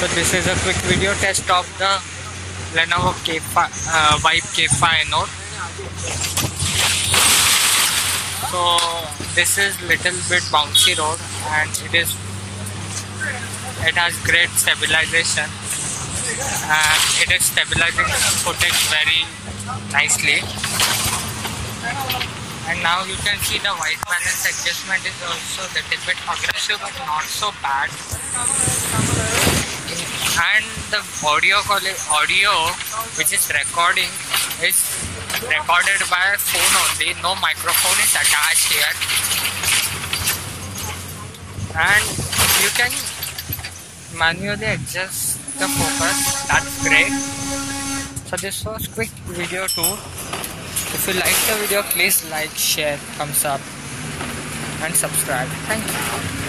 So this is a quick video test of the Lenovo K5, uh, Vibe K5 Note. So this is little bit bouncy road and it is it has great stabilization. And it is stabilizing the footage very nicely. And now you can see the white balance adjustment is also a little bit aggressive but not so bad the audio audio which is recording is recorded by phone only no microphone is attached here. And you can manually adjust the focus that's great. So this was quick video tour if you like the video please like share thumbs up and subscribe. Thank you